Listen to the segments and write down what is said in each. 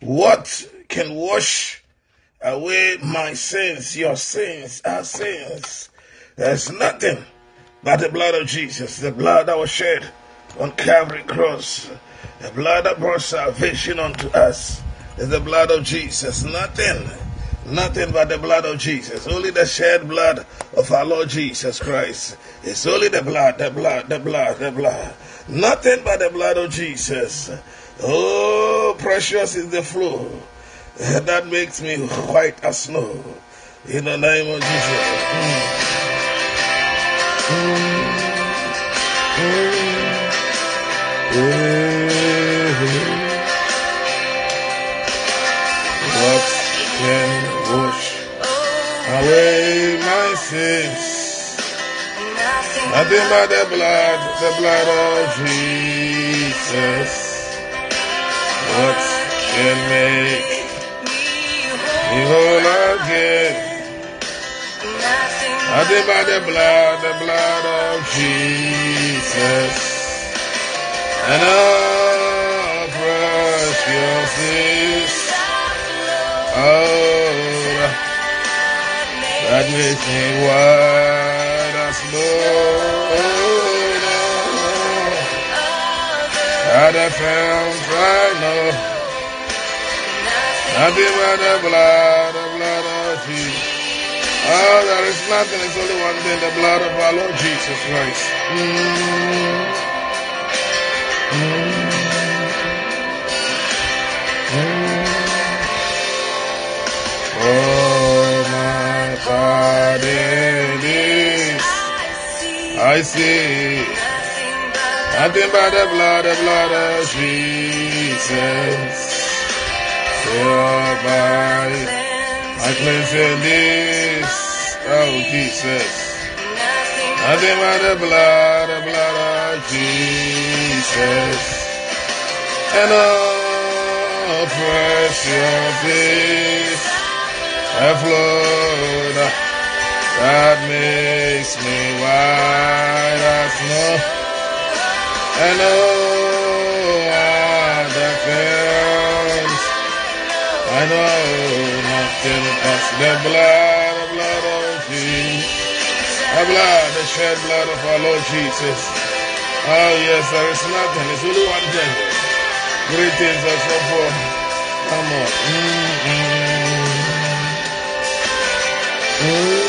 What can wash away my sins, your sins, our sins? There's nothing but the blood of Jesus, the blood that was shed on Calvary cross, the blood that brought salvation unto us is the blood of Jesus. Nothing, nothing but the blood of Jesus. Only the shed blood of our Lord Jesus Christ. It's only the blood, the blood, the blood, the blood. Nothing but the blood of Jesus. Oh, precious is the flow that makes me white as snow. In the name of Jesus. What can wash away my sins? Nothing but the blood, the blood of Jesus. What can make me whole again? Nothing but the blood, the blood of Jesus. And all precious is oh, that makes me white as snow. The fount I know, nothing but the blood, the blood of Jesus. Oh, there is nothing, it's only one thing, the blood of our Lord Jesus Christ. Mm. Oh, my body is, I see, nothing but the blood, the blood of Jesus. By my cleansing this, oh Jesus, nothing but the blood, the blood of Jesus. And oh, precious is a flood that makes me white as snow. Oh, the fence, I know nothing but the blood, the blood of Jesus, the blood, the shed blood of our Lord Jesus. Oh yes, there is nothing. It's only one thing. Great things are so far. Come on. Mm-mm. This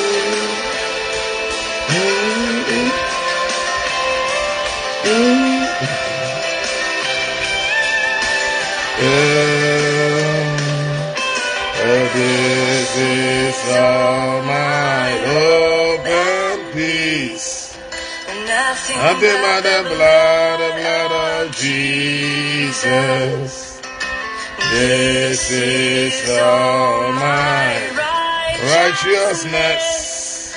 all my hope and peace. Nothing but the blood, the blood of Jesus. This is all my righteousness.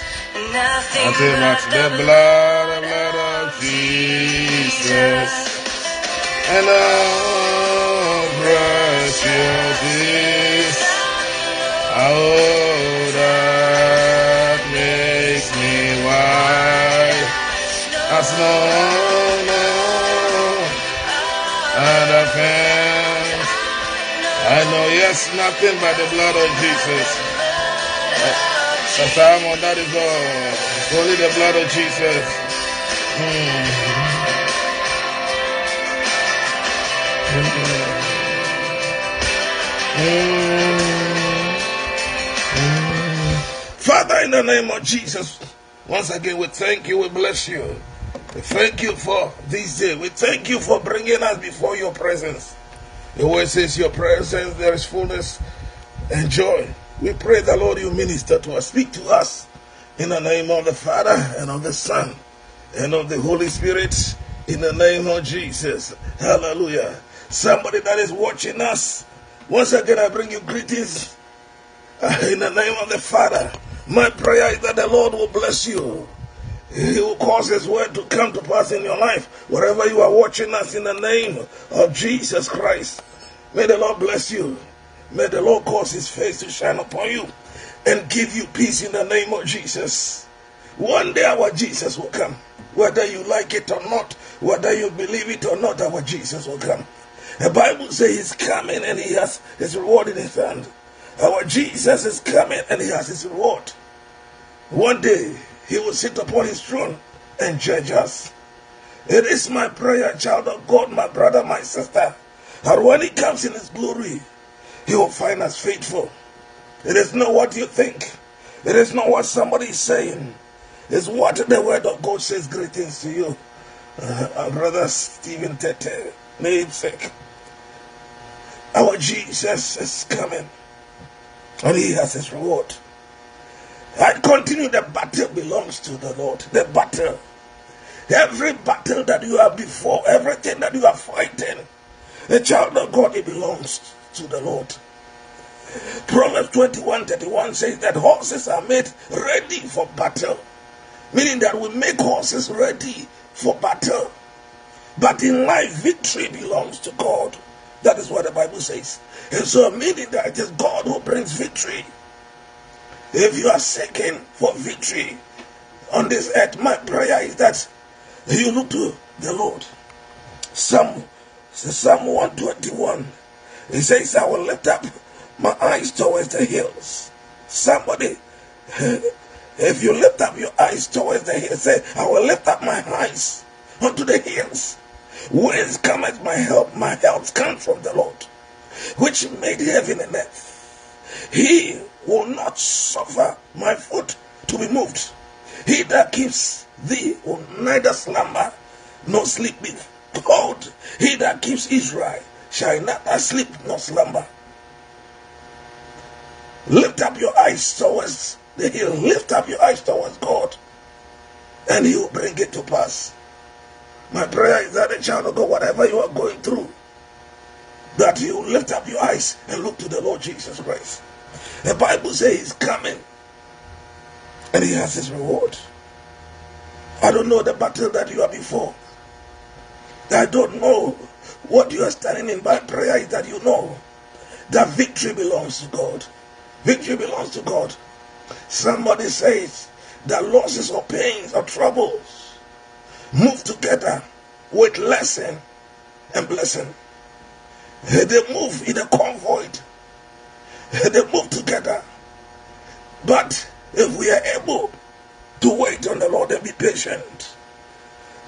Nothing but the blood, the blood of Jesus. And all precious is all that makes me the fence. I know, yes, nothing but the blood of Jesus. Pastor Amon, that is all. Only the blood of Jesus. Hmm. Father, in the name of Jesus, once again we thank you, we bless you. We thank you for this day. We thank you for bringing us before your presence. The word says, Your presence, there is fullness and joy. We pray the Lord you minister to us, speak to us in the name of the Father and of the Son and of the Holy Spirit in the name of Jesus. Hallelujah. Somebody that is watching us, once again I bring you greetings uh, in the name of the Father. My prayer is that the Lord will bless you. He will cause His word to come to pass in your life, wherever you are watching us in the name of Jesus Christ. May the Lord bless you. May the Lord cause His face to shine upon you and give you peace in the name of Jesus. One day our Jesus will come. Whether you like it or not, whether you believe it or not, our Jesus will come. The Bible says he's coming and he has his reward in his hand. Our Jesus is coming and he has his reward. One day he will sit upon his throne and judge us. It is my prayer, child of God, my brother, my sister, that when he comes in his glory, he will find us faithful. It is not what you think. It is not what somebody is saying. It's what the word of God says. Greetings to you, uh, brother Stephen Tete, namesake. Our Jesus is coming, and he has his reward. I continue. The battle belongs to the Lord. The battle. Every battle that you have before, everything that you are fighting, the child of God, it belongs to the Lord. Proverbs 21 31 says that horses are made ready for battle, meaning that we make horses ready for battle. But in life, victory belongs to God. That is what the Bible says. And so, meaning that it is God who brings victory. If you are seeking for victory on this earth, my prayer is that you look to the Lord. Psalm, Psalm 121. He says, I will lift up my eyes towards the hills. Somebody, if you lift up your eyes towards the hills, say, I will lift up my eyes unto the hills. Whence cometh my help? My help comes from the Lord, which made heaven and earth. He will not suffer my foot to be moved. He that keeps thee will neither slumber nor sleep. Behold, he that keeps Israel shall neither sleep nor slumber. Lift up your eyes towards the hill. Lift up your eyes towards God, and He will bring it to pass. My prayer is that the child of God, whatever you are going through, that you lift up your eyes and look to the Lord Jesus Christ. The Bible says he's coming and he has his reward. I don't know the battle that you are before. I don't know what you are standing in. My prayer is that you know that victory belongs to God. Victory belongs to God. Somebody says that losses or pains or troubles move together with lesson and blessing. They move in a convoy they move together. But if we are able to wait on the Lord and be patient,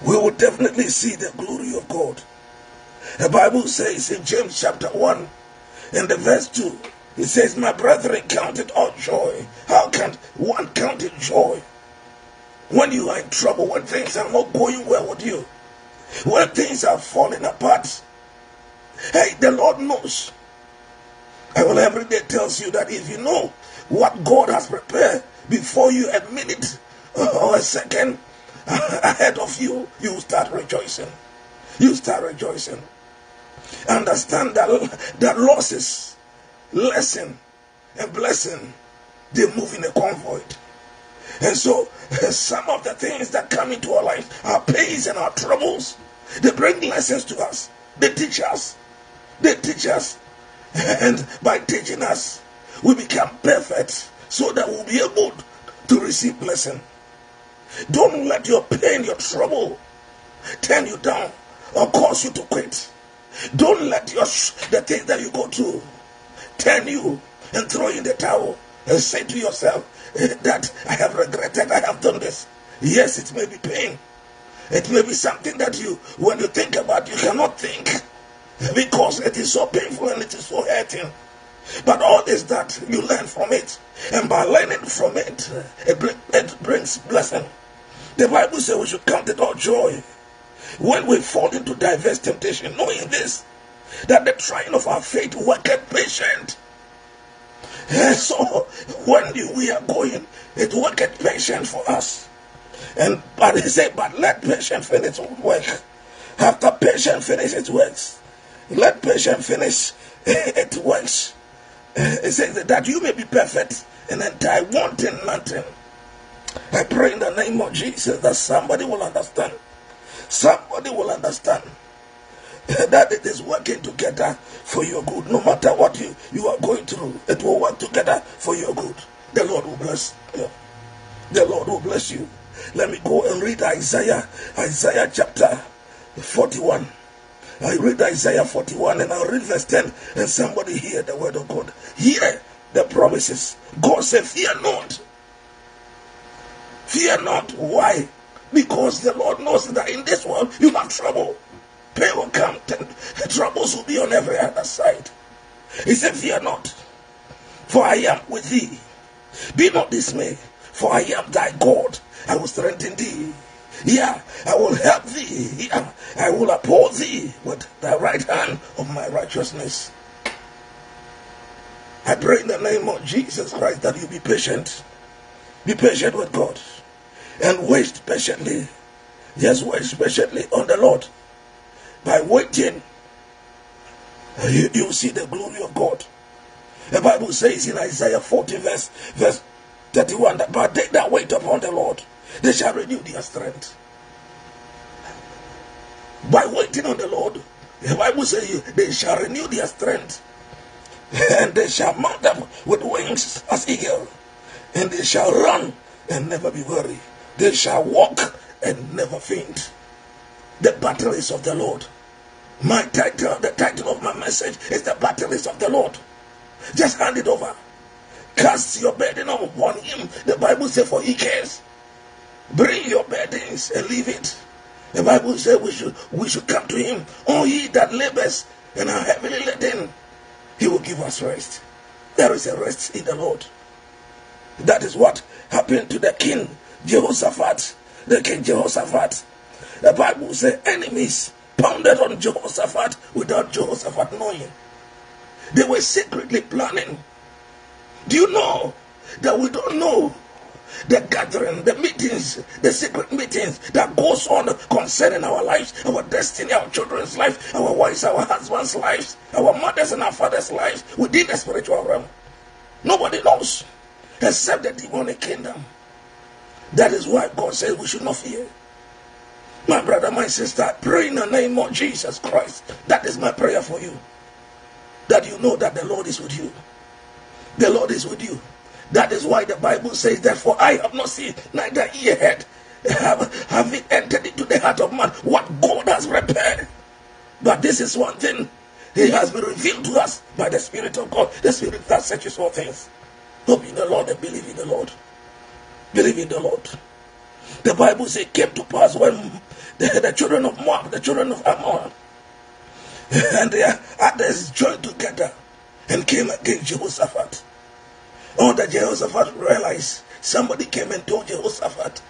we will definitely see the glory of God. The Bible says in James chapter 1, in the verse 2, it says, My brethren, count it all joy. How can one count it joy? When you are in trouble, when things are not going well with you, when things are falling apart, hey, the Lord knows Bible every day tells you that if you know what God has prepared before you a minute or a second ahead of you, you start rejoicing. You start rejoicing. Understand that, that losses, lesson, and blessing, they move in a convoy. And so, some of the things that come into our life, our pains and our troubles, they bring lessons to us. They teach us. They teach us and by teaching us, we become perfect so that we'll be able to receive blessing. Don't let your pain, your trouble turn you down or cause you to quit. Don't let your the things that you go through turn you and throw in the towel and say to yourself that I have regretted, I have done this. Yes, it may be pain. It may be something that you, when you think about, you cannot think because it is so painful and it is so hurting. But all this that you learn from it, and by learning from it, it, bring, it brings blessing. The Bible says we should count it all joy when we fall into diverse temptation, knowing this, that the trying of our faith worketh patient. So when we are going, it worketh patient for us. And but he said, but let patience finish its work. After patience finish its works, let patience finish it works. It says that you may be perfect and entire, wanting nothing. I pray in the name of Jesus that somebody will understand. Somebody will understand that it is working together for your good. No matter what you, you are going through, it will work together for your good. The Lord will bless you. The Lord will bless you. Let me go and read Isaiah, Isaiah chapter 41. I read Isaiah 41 and I'll read verse 10 and somebody hear the word of God. Hear the promises. God said, Fear not. Fear not. Why? Because the Lord knows that in this world you have trouble. Pain will come, troubles will be on every other side. He said, Fear not, for I am with thee. Be not dismayed, for I am thy God. I will strengthen thee. Yeah, I will help thee. Yeah, I will uphold thee with the right hand of my righteousness. I pray in the name of Jesus Christ that you be patient. Be patient with God and wait patiently. Just wait patiently on the Lord. By waiting, you, you see the glory of God. The Bible says in Isaiah 40, verse, verse 31, that but they that wait upon the Lord, they shall renew their strength. By waiting on the Lord, the Bible says they shall renew their strength. And they shall mount up with wings as eagle. And they shall run and never be weary. They shall walk and never faint. The battle is of the Lord. My title, the title of my message is The Battle is of the Lord. Just hand it over. Cast your burden upon him. The Bible says, For he cares. Bring your burdens and leave it. The Bible says we should we should come to him. Oh, All ye that labors and are heavily laden, he will give us rest. There is a rest in the Lord. That is what happened to the king Jehoshaphat, the king Jehoshaphat. The Bible says enemies pounded on Jehoshaphat without Jehoshaphat knowing. They were secretly planning. Do you know that we don't know the gathering, the meetings, the secret meetings that goes on concerning our lives, our destiny, our children's life, our wives, our husbands' lives, our mothers and our fathers' lives within the spiritual realm. Nobody knows except the demonic kingdom. That is why God says we should not fear. My brother, my sister, pray in the name of Jesus Christ. That is my prayer for you. That you know that the Lord is with you. The Lord is with you. That is why the Bible says, Therefore, I have not seen, neither ear heard, have, have it entered into the heart of man what God has prepared. But this is one thing He has been revealed to us by the Spirit of God, the Spirit that searches all things. Hope in the Lord and believe in the Lord. Believe in the Lord. The Bible says, came to pass when the, the children of Moab, the children of Ammon, and their others joined together and came against Jehoshaphat. All that Jehoshaphat realized, somebody came and told Jehoshaphat,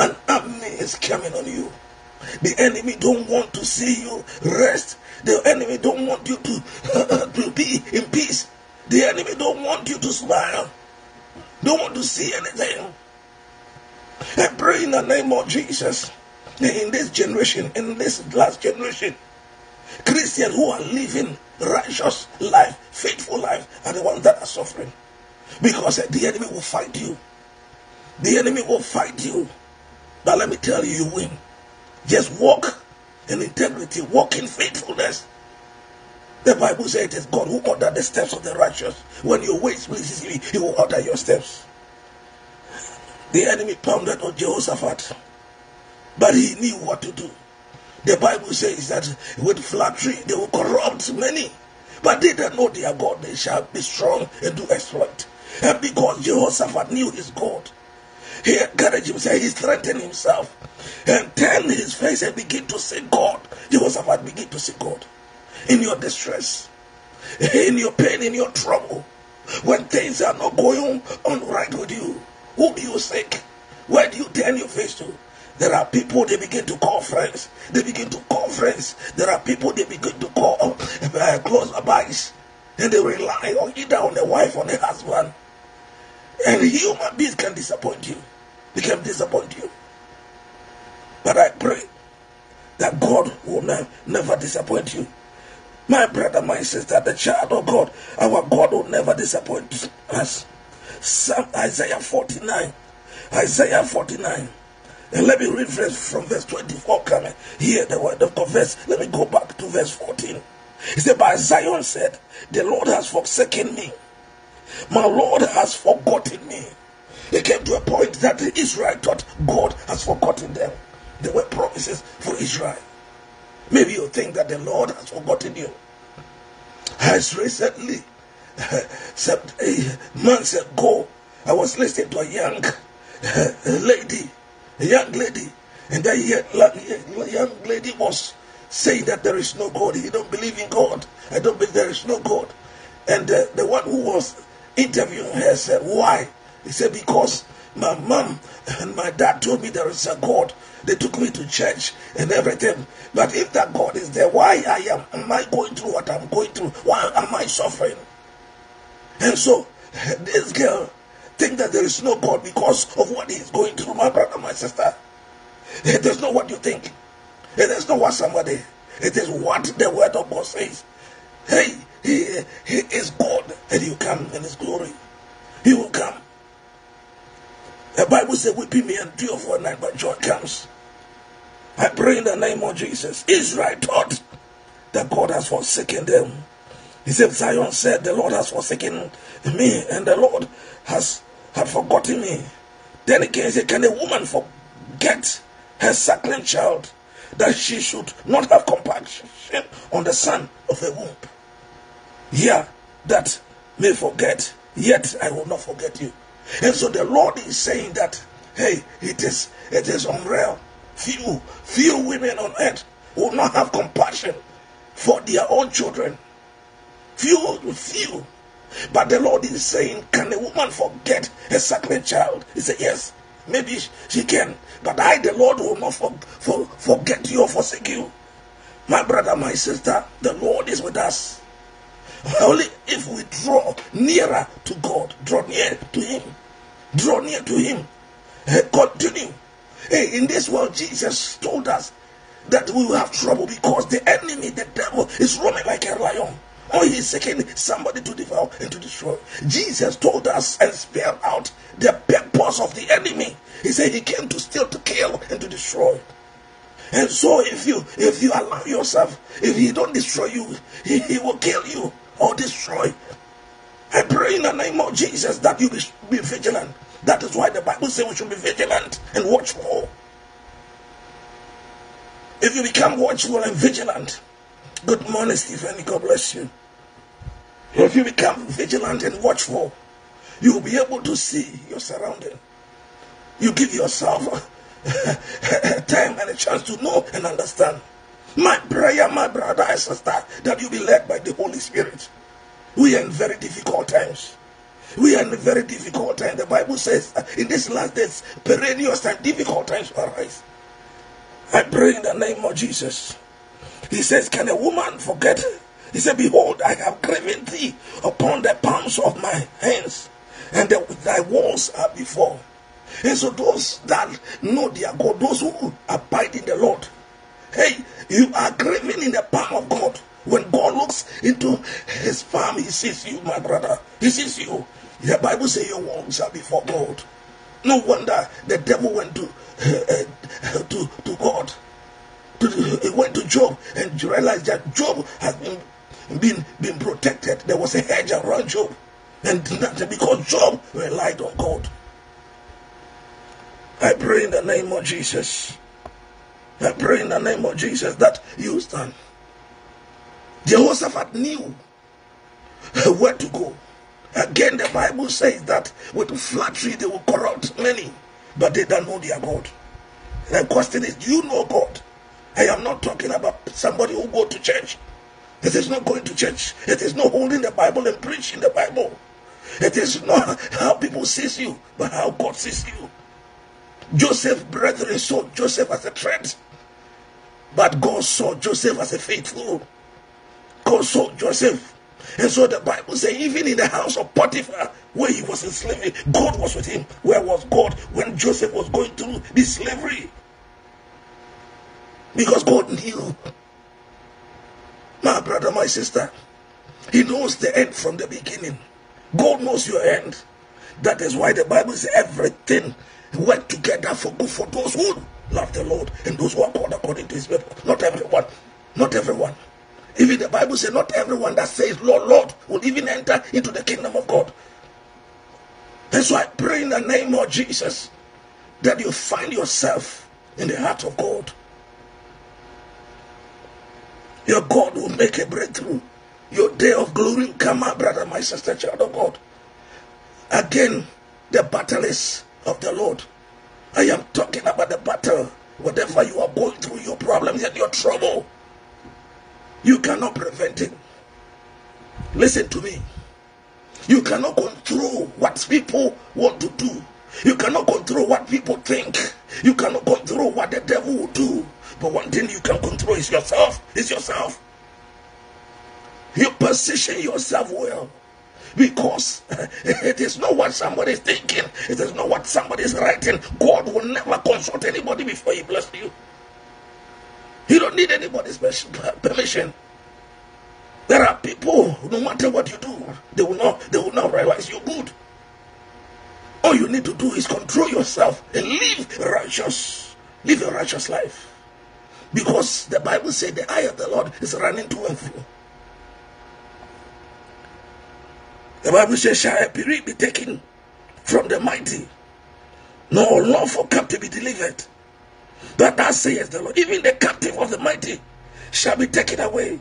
an army is coming on you. The enemy don't want to see you rest. The enemy don't want you to, to be in peace. The enemy don't want you to smile. Don't want to see anything. I pray in the name of Jesus. In this generation, in this last generation, Christians who are living righteous life, faithful life, are the ones that are suffering. Because eh, the enemy will fight you. The enemy will fight you. But let me tell you, you win. Just walk in integrity, walk in faithfulness. The Bible says it is God who ordered the steps of the righteous. When your ways pleases him, he will order your steps. The enemy pounded on Jehoshaphat, but he knew what to do. The Bible says that with flattery they will corrupt many, but they that know their God, they shall be strong and do exploit. And because Jehoshaphat knew his God, he encouraged himself, he strengthened himself, and turned his face and began to seek God. Jehoshaphat began to seek God in your distress, in your pain, in your trouble, when things are not going on right with you. Who do you seek? Where do you turn your face to? There are people they begin to call friends. They begin to call friends. There are people they begin to call uh, close advice. And they rely on either on the wife or the husband. And human beings can disappoint you. They can disappoint you. But I pray that God will ne- never disappoint you. My brother, my sister, the child of God, our God will never disappoint us. Psalm Isaiah 49. Isaiah 49. And let me read verse from verse 24 coming. Here the word of. Verse. Let me go back to verse 14. He said, But Zion said, The Lord has forsaken me. My Lord has forgotten me. It came to a point that Israel thought God has forgotten them. There were promises for Israel. Maybe you think that the Lord has forgotten you. As recently, months ago, I was listening to a young lady, a young lady, and that young lady was saying that there is no God. He don't believe in God. I don't believe there is no God. And uh, the one who was interviewing her said, Why? He said, Because my mom and my dad told me there is a God. They took me to church and everything. But if that God is there, why I am am I going through what I'm going through? Why am I suffering? And so this girl think that there is no God because of what he's going through, my brother, my sister. It is not what you think. It is not what somebody. It is what the word of God says. Hey, he, he is God, and you come in his glory. He will come. The Bible says, Weeping may endure for a night, but joy comes. I pray in the name of Jesus. Israel thought that God has forsaken them. He said, Zion said, The Lord has forsaken me, and the Lord has had forgotten me. Then again, said, Can a woman forget her suckling child that she should not have compassion on the son of the womb? Yeah, that may forget, yet I will not forget you. And so the Lord is saying that, hey, it is it is unreal. Few, few women on earth will not have compassion for their own children. Few, few. But the Lord is saying, Can a woman forget a suckling child? He said, Yes, maybe she can. But I, the Lord, will not for, for, forget you or forsake you. My brother, my sister, the Lord is with us. Only if we draw nearer to God, draw near to Him, draw near to Him, eh, continue. Hey, in this world, Jesus told us that we will have trouble because the enemy, the devil, is roaming like a lion. Oh, or he is seeking somebody to devour and to destroy. Jesus told us and spelled out the purpose of the enemy. He said he came to steal, to kill, and to destroy. And so if you if you allow yourself, if he don't destroy you, he, he will kill you or destroy. I pray in the name of Jesus that you be, be vigilant. That is why the Bible says we should be vigilant and watchful. If you become watchful and vigilant, good morning, Stephen. God bless you. If you become vigilant and watchful, you will be able to see your surrounding. You give yourself a time and a chance to know and understand. My prayer, my brother and sister, that you be led by the Holy Spirit. We are in very difficult times. We are in very difficult times. The Bible says in these last days, perilous and difficult times will arise. I pray in the name of Jesus. He says, Can a woman forget? He said, Behold, I have graven thee upon the palms of my hands, and the, thy walls are before. And so those that know their God, those who abide in the Lord, hey, you are graven in the palm of God. When God looks into his palm, he sees you, my brother. He sees you. The Bible says your walls are before God. No wonder the devil went to uh, to to God. He went to Job and realized that Job has been been been protected. There was a hedge around Job, and because Job relied on God. I pray in the name of Jesus. I pray in the name of Jesus that you stand. Jehoshaphat knew where to go. Again, the Bible says that with flattery they will corrupt many, but they don't know their God. The question is, do you know God? I am not talking about somebody who go to church. It is not going to church. It is not holding the Bible and preaching the Bible. It is not how people sees you, but how God sees you. Joseph, brethren, saw Joseph as a threat, but God saw Joseph as a faithful. God saw Joseph. And so the Bible says, even in the house of Potiphar, where he was in slavery, God was with him. Where was God when Joseph was going through this slavery? Because God knew. My brother, my sister, He knows the end from the beginning. God knows your end. That is why the Bible says everything work together for good for those who love the Lord and those who are called according to His will. Not everyone. Not everyone. Even the Bible says not everyone that says Lord, Lord will even enter into the kingdom of God. That's why I pray in the name of Jesus that you find yourself in the heart of God. Your God will make a breakthrough. Your day of glory will come, up, brother, my sister, child of God. Again, the battle is of the Lord. I am talking about the battle. Whatever you are going through, your problems and your trouble, you cannot prevent it. Listen to me. You cannot control what people want to do. You cannot control what people think. You cannot control what the devil will do. But one thing you can control is yourself. Is yourself. You position yourself well. Because it is not what somebody is thinking. It is not what somebody is writing. God will never consult anybody before he bless you. You don't need anybody's permission. There are people, no matter what you do, they will not, they will not realize you're good. All you need to do is control yourself and live righteous. Live a righteous life. Because the Bible said the eye of the Lord is running to and fro. The Bible says, Shall a period be taken from the mighty, nor lawful captive be delivered. But that says the Lord, even the captive of the mighty shall be taken away,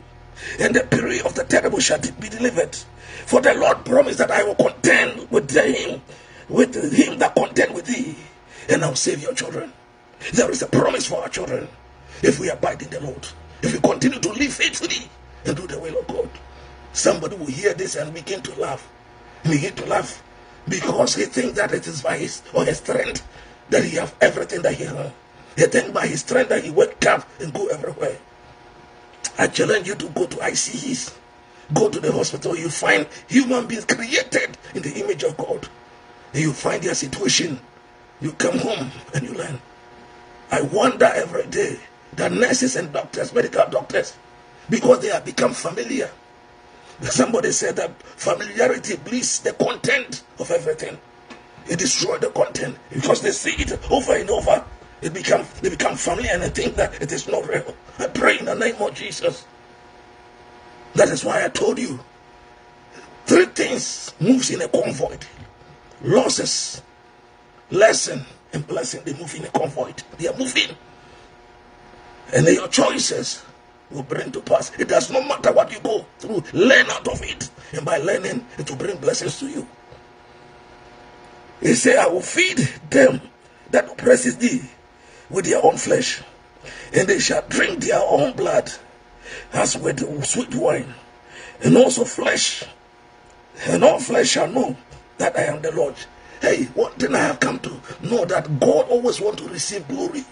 and the period of the terrible shall be delivered. For the Lord promised that I will contend with him, with him that contend with thee, and I'll save your children. There is a promise for our children if we abide in the Lord, if we continue to live faithfully and do the will of God. Somebody will hear this and begin to laugh. Begin to laugh because he thinks that it is by his or his strength that he have everything that he has. He thinks by his strength that he wake up and go everywhere. I challenge you to go to ICUs, go to the hospital. You find human beings created in the image of God. And you find their situation. You come home and you learn. I wonder every day that nurses and doctors, medical doctors, because they have become familiar. Somebody said that familiarity bleeds the content of everything. It destroys the content because they see it over and over. It become they become familiar and they think that it is not real. I pray in the name of Jesus. That is why I told you. Three things moves in a convoy. Losses, lesson, and blessing. They move in a convoy. They are moving. And your choices will bring to pass. It does not matter what you go through, learn out of it. And by learning, it will bring blessings to you. He said, I will feed them that oppresses thee with their own flesh, and they shall drink their own blood as with sweet wine, and also flesh, and all flesh shall know that I am the Lord. Hey, one thing I have come to know that God always want to receive glory.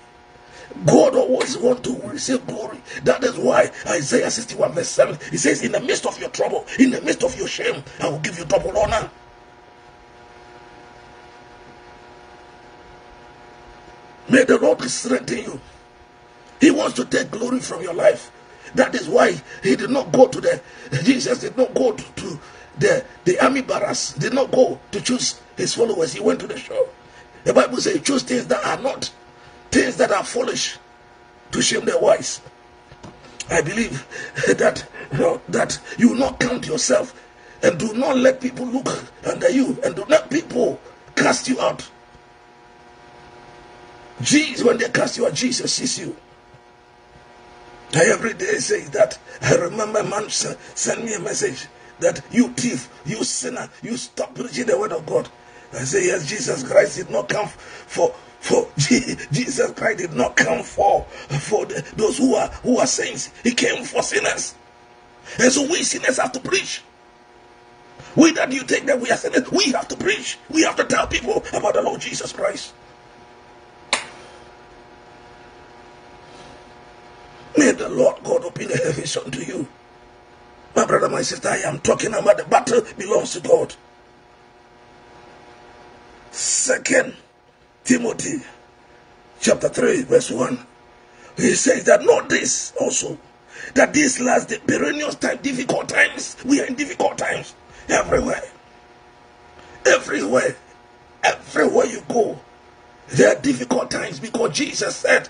God always want to receive glory. That is why Isaiah 61 verse 7, he says, in the midst of your trouble, in the midst of your shame, I will give you double honor. May the Lord strengthen you. He wants to take glory from your life. That is why he did not go to the, Jesus did not go to, to the, the army barracks, did not go to choose his followers. He went to the shore. The Bible says, choose things that are not things that are foolish to shame the wise. I believe that you know, that you will not count yourself and do not let people look under you and do not people cast you out. Jesus, when they cast you out, Jesus sees you. I every day say that. I remember man sent me a message that you thief, you sinner, you stop preaching the word of God. I say, yes, Jesus Christ did not come for for Jesus Christ did not come for for the, those who are who are saints. He came for sinners, and so we sinners have to preach. We that you take that we are sinners, we have to preach. We have to tell people about the Lord Jesus Christ. May the Lord God open the heavens unto you. My brother, my sister, I am talking about the battle belongs to God. Second Timothy chapter 3, verse 1. He says that not this also, that this last the perilous time, difficult times. We are in difficult times everywhere. Everywhere. Everywhere you go, there are difficult times because Jesus said,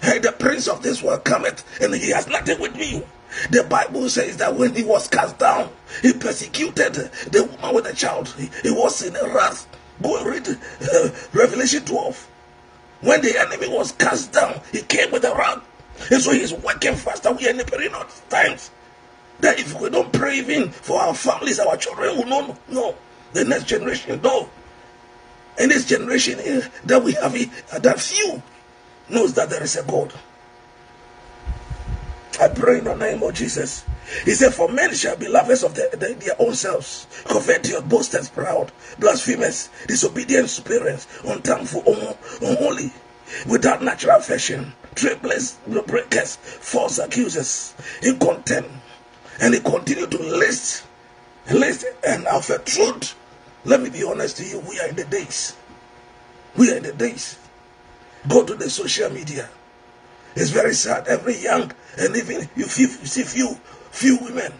Hey, the prince of this world cometh, and he has nothing with me. The Bible says that when he was cast down, he persecuted the woman with the child. He, he was in wrath. Go and read uh, Revelation 12. When the enemy was cast down, he came with a rod And so he's working faster. We are in of times that if we don't pray even for our families, our children will not know, no, the next generation, no. And this generation that we have, that few knows that there is a God. I pray in the name of Jesus. He said, For men shall be lovers of their, their, their own selves, covetous, boasters, proud, blasphemous, disobedient parents, unthankful, unholy, without natural affection, traitorous, breakers, false accusers, in contempt. And he continued to list, list, and of a truth. Let me be honest to you, we are in the days. We are in the days. Go to the social media. It's very sad. Every young and even you, you see few few women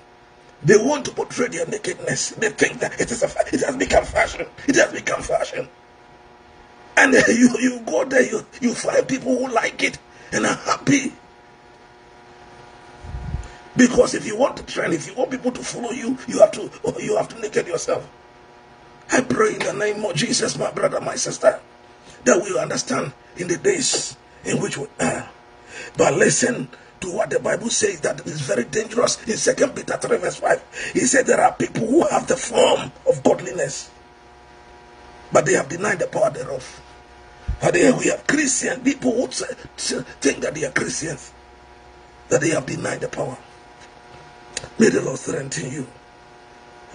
they want to portray their nakedness. They think that it is a it has become fashion. It has become fashion. And uh, you you go there, you you find people who like it and are happy. Because if you want to trend, if you want people to follow you, you have to you have to naked yourself. I pray in the name of Jesus, my brother, my sister, that we understand in the days in which we are. But listen to what the Bible says that is very dangerous in Second Peter 3, verse 5. He said there are people who have the form of godliness, but they have denied the power thereof. And they, we have Christian people who think that they are Christians, that they have denied the power. May the Lord strengthen you.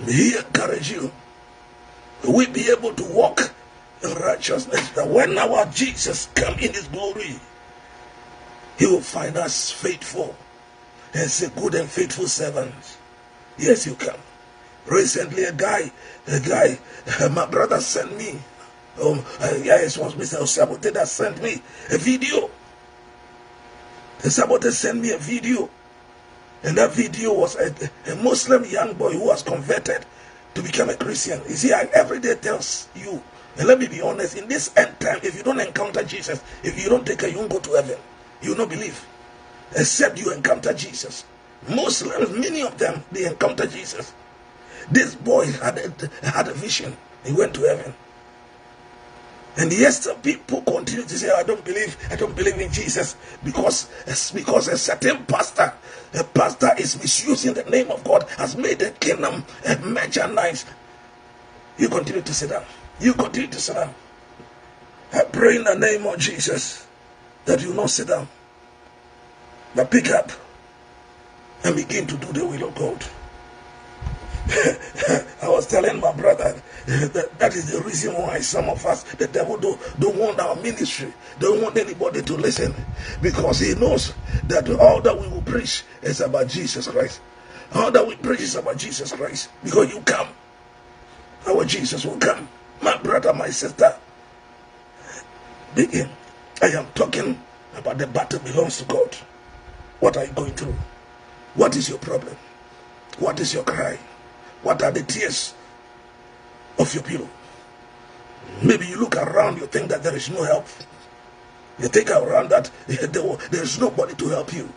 May He encourage you. We be able to walk in righteousness. That when our Jesus come in His glory, he will find us faithful and say, Good and faithful servant. Yes, you can. Recently, a guy, a guy, my brother sent me, um, uh, yes, was Mr. Sabote that sent me a video. The Sabote sent me a video. And that video was a, a Muslim young boy who was converted to become a Christian. You see, I every day tells you, and let me be honest, in this end time, if you don't encounter Jesus, if you don't take a, you won't go to heaven you will not believe except you encounter Jesus. Muslims, many of them, they encounter Jesus. This boy had a, had a vision. He went to heaven. And yes, people continue to say, I don't believe, I don't believe in Jesus because, because a certain pastor, a pastor is misusing the name of God, has made the kingdom a merchandise. You continue to sit down. You continue to sit down. I pray in the name of Jesus that you not sit down, but pick up and begin to do the will of God. I was telling my brother that that is the reason why some of us, the devil, don't, don't want our ministry, don't want anybody to listen, because he knows that all that we will preach is about Jesus Christ. All that we preach is about Jesus Christ, because you come, our Jesus will come. My brother, my sister, begin. I am talking about the battle belongs to God. What are you going through? What is your problem? What is your cry? What are the tears of your pillow? Maybe you look around, you think that there is no help. You think around that there is nobody to help you.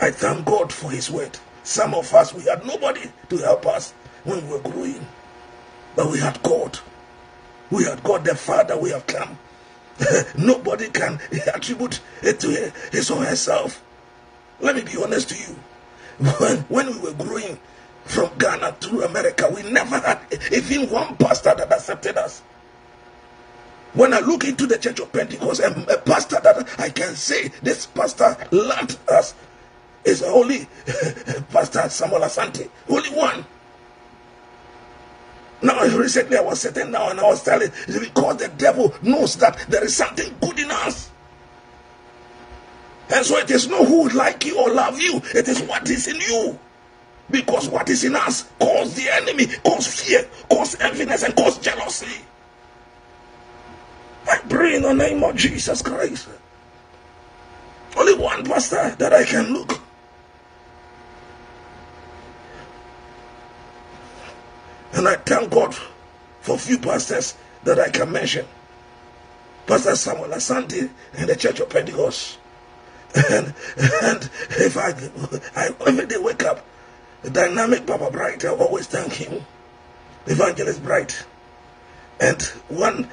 I thank God for His word. Some of us, we had nobody to help us when we were growing. But we had God. We had God the Father. We have come Nobody can attribute it to his or herself. Let me be honest to you. When, when we were growing from Ghana to America, we never had even one pastor that accepted us. When I look into the church of Pentecost, a, a pastor that I can say this pastor loved us is only Pastor Samuel Asante, only one. Now, recently I was sitting down and I was telling, because the devil knows that there is something good in us. And so it is not who would like you or love you, it is what is in you. Because what is in us cause the enemy, cause fear, cause enviness, and cause jealousy. I pray in the name of Jesus Christ. Only one pastor that I can look And I thank God for few pastors that I can mention. Pastor Samuel Asante in the Church of Pentecost. And, and if I, I every day wake up, the dynamic Papa Bright, I always thank him. Evangelist Bright. And one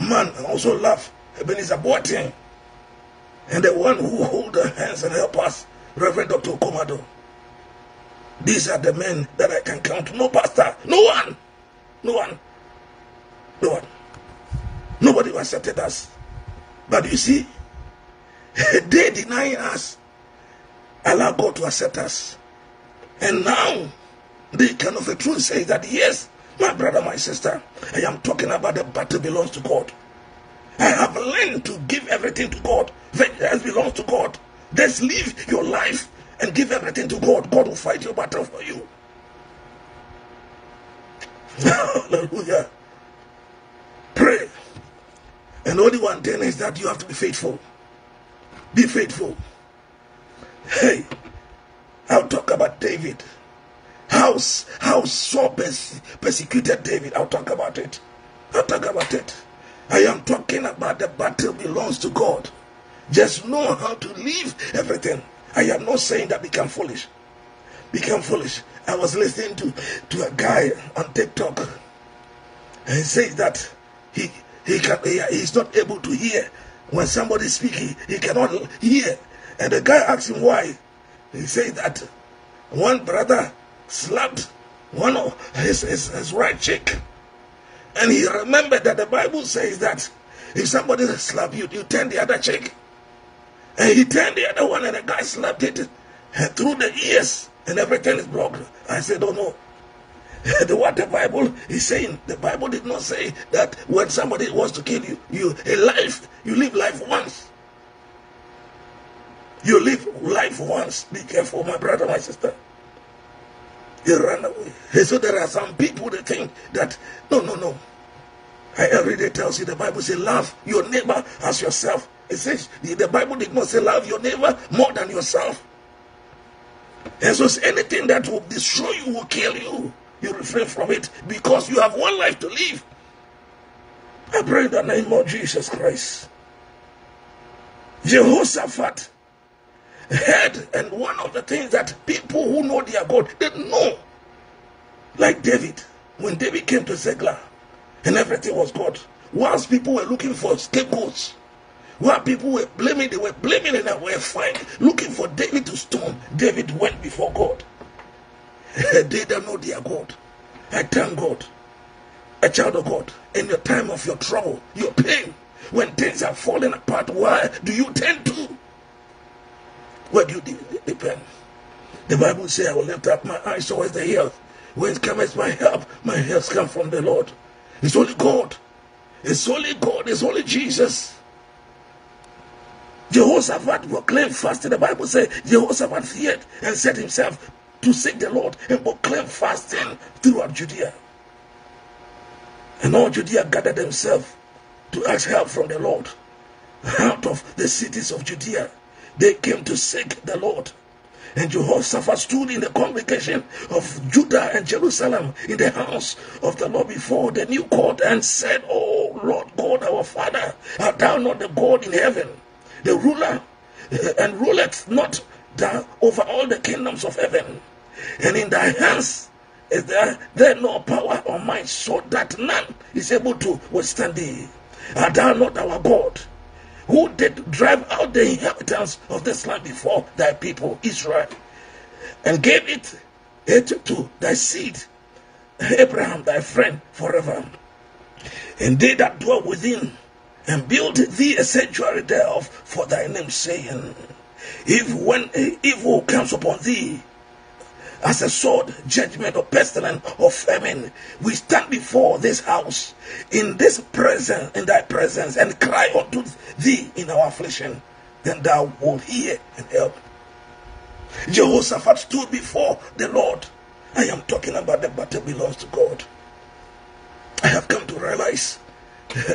man I also love, Ebenezer Boateng. and the one who hold the hands and help us, Reverend Dr. Komado. These are the men that I can count. No pastor, no one, no one, no one. Nobody accepted us. But you see, they deny us, allow God to accept us. And now, the kind of a truth says that yes, my brother, my sister, I am talking about the battle belongs to God. I have learned to give everything to God. Vengeance belongs to God. Just live your life and give everything to God. God will fight your battle for you. Hallelujah. Pray. And only one thing is that you have to be faithful. Be faithful. Hey, I'll talk about David. How, how Saul persecuted David. I'll talk about it. I'll talk about it. I am talking about the battle belongs to God. Just know how to leave everything. I am not saying that become foolish. Become foolish. I was listening to, to a guy on TikTok and he says that he he can he, he's not able to hear when somebody speaking, he cannot hear. And the guy asked him why. He said that one brother slapped one of his, his, his right cheek. And he remembered that the Bible says that if somebody slap you, you turn the other cheek. And he turned the other one and the guy slapped it through the ears and everything is blocked. I said, oh no. the what the Bible is saying, the Bible did not say that when somebody wants to kill you, you a life, you live life once. You live life once. Be careful, my brother, my sister. You run away. So there are some people that think that no, no, no. I every day tells you the Bible says love your neighbor as yourself. It says the Bible did not say love your neighbor more than yourself. And so anything that will destroy you will kill you. You refrain from it because you have one life to live. I pray in the name of Jesus Christ. Jehoshaphat heard, and one of the things that people who know their God didn't know, like David, when David came to Ziklag and everything was God, whilst people were looking for scapegoats, while people were blaming, they were blaming and they were fine, looking for David to stone. David went before God. they don't know their God. I thank God. A child of God, in the time of your trouble, your pain, when things are falling apart, why do you tend to? Where do you depend? The Bible says, I will lift up my eyes towards the hills. Whence cometh my help? My help comes from the Lord. It's only God. It's only God. It's only Jesus. Jehoshaphat proclaimed fasting. The Bible says Jehoshaphat feared and set himself to seek the Lord and proclaim fasting throughout Judea. And all Judea gathered themselves to ask help from the Lord. Out of the cities of Judea, they came to seek the Lord. And Jehoshaphat stood in the congregation of Judah and Jerusalem in the house of the Lord before the new court and said, Oh Lord God, our Father, art thou not the God in heaven, the ruler, eh, and ruleth not thou over all the kingdoms of heaven? And in thy hands is there, there no power or might, so that none is able to withstand thee. Art thou not our God? who did drive out the inhabitants of this land before thy people Israel, and gave it, it to thy seed, Abraham thy friend forever. And they that dwell within, and build thee a sanctuary thereof for thy name, saying, If when evil comes upon thee, as a sword, judgment, or pestilence, or famine. We stand before this house in this presence, in thy presence, and cry unto thee in our affliction. Then thou wilt hear and help. Jehoshaphat stood before the Lord. I am talking about the battle belongs to God. I have come to realize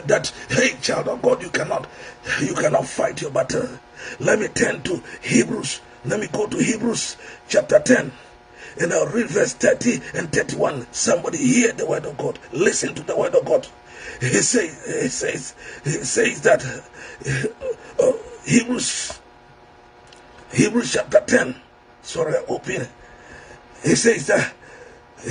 that hey child of God you cannot you cannot fight your battle. Let me turn to Hebrews. Let me go to Hebrews chapter 10. And I'll read verse 30 and 31. Somebody hear the word of God. Listen to the word of God. He says, he says, he says that uh, uh, Hebrews, Hebrews chapter 10. Sorry, I open. He says that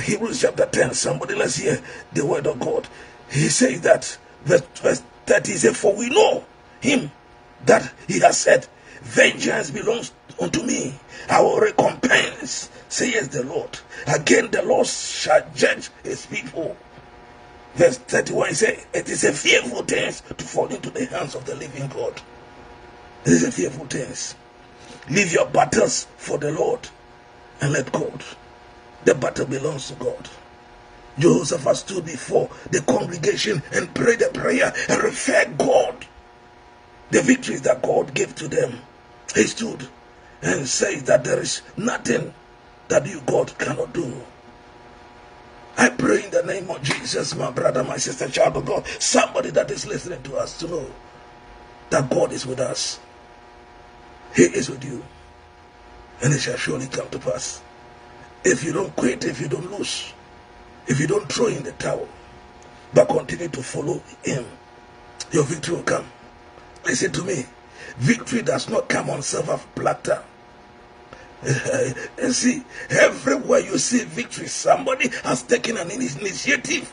Hebrews chapter 10. Somebody let's hear the word of God. He says that verse, verse 30 says, For we know him that he has said, Vengeance belongs unto me. I will recompense, says the Lord. Again, the Lord shall judge his people. Verse 31 says, It is a fearful thing to fall into the hands of the living God. It is a fearful thing. Leave your battles for the Lord and let God. The battle belongs to God. Jehoshaphat stood before the congregation and prayed a prayer and referred God the victories that God gave to them. He stood and said that there is nothing that you, God, cannot do. I pray in the name of Jesus, my brother, my sister, child of God, somebody that is listening to us to know that God is with us. He is with you. And it shall surely come to pass. If you don't quit, if you don't lose, if you don't throw in the towel, but continue to follow Him, your victory will come. Listen to me. Victory does not come on silver platter. and see, everywhere you see victory, somebody has taken an initiative.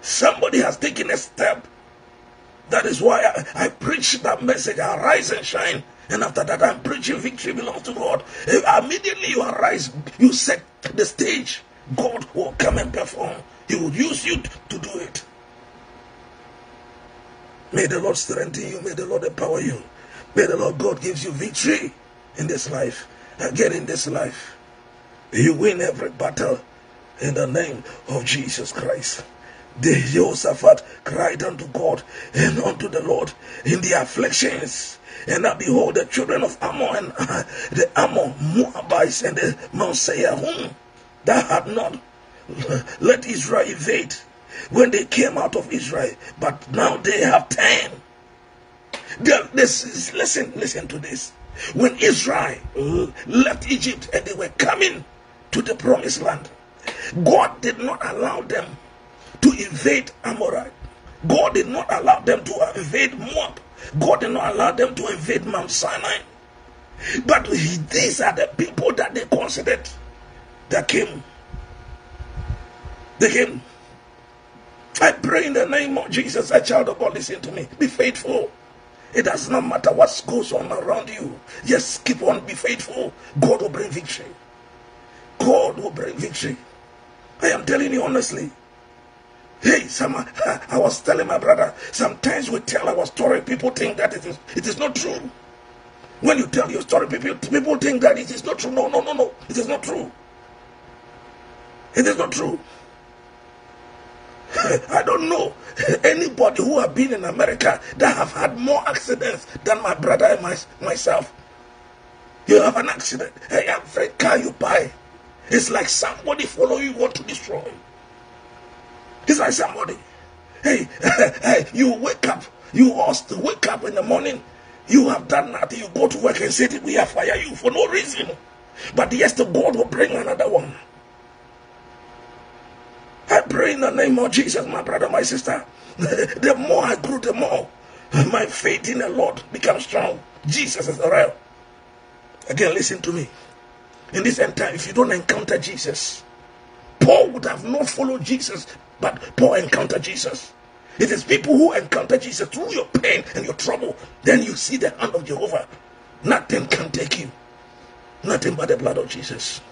Somebody has taken a step. That is why I, I preach that message, arise and shine. And after that, I'm preaching victory belongs to God. Immediately you arise, you set the stage. God will come and perform. He will use you to do it. May the Lord strengthen you. May the Lord empower you. May the Lord God gives you victory in this life. Again in this life. You win every battle in the name of Jesus Christ. The Jehoshaphat cried unto God and unto the Lord in the afflictions. And now behold, the children of Ammon and the Ammon, Moabites, and the Mount Seir, whom that had not let Israel evade when they came out of Israel, but now they have turned. This is, listen, listen to this. When Israel uh, left Egypt and they were coming to the promised land, God did not allow them to invade Amorite. God did not allow them to invade Moab. God did not allow them to invade Mount Sinai. But these are the people that they considered that came. They came I pray in the name of Jesus, a child of God, listen to me. Be faithful. It does not matter what goes on around you. Just keep on, be faithful. God will bring victory. God will bring victory. I am telling you honestly. Hey, some, I was telling my brother, sometimes we tell our story, people think that it is, it is not true. When you tell your story, people, people think that it is not true. No, no, no, no. It is not true. It is not true. I don't know anybody who have been in America that have had more accidents than my brother and my, myself. You have an accident. Hey, every car you buy, it's like somebody follow you want to destroy. It's like somebody. Hey, hey, you wake up, you must wake up in the morning. You have done nothing. You go to work and say we have fire you for no reason. But yes, the God will bring another one. I pray in the name of Jesus, my brother, my sister. the more I grew, the more my faith in the Lord becomes strong. Jesus is real. Again, listen to me. In this end time, if you don't encounter Jesus, Paul would have not followed Jesus, but Paul encountered Jesus. It is people who encounter Jesus through your pain and your trouble, then you see the hand of Jehovah. Nothing can take you. Nothing but the blood of Jesus.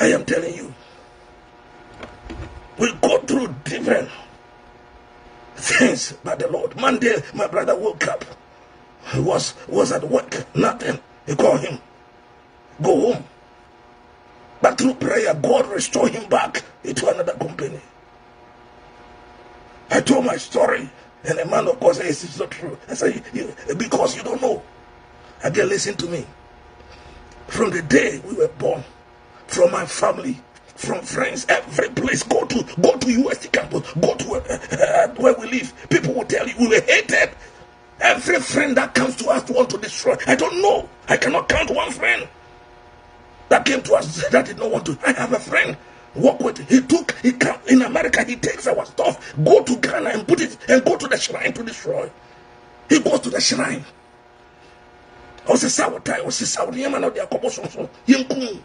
I am telling you, we go through different things by the Lord. Monday, my brother woke up. He was, was at work, nothing. He called him, go home. But through prayer, God restored him back into another company. I told my story, and the man of God said, It's not true. I said, Because you don't know. Again, listen to me. From the day we were born, from my family, from friends, every place. Go to go to UST campus, go to uh, uh, where we live. People will tell you we were hated. Every friend that comes to us want to destroy. I don't know. I cannot count one friend that came to us that did not want to. I have a friend. Work with he took he come in America. He takes our stuff, go to Ghana and put it and go to the shrine to destroy. He goes to the shrine. I was a sour time. I was a sour man of the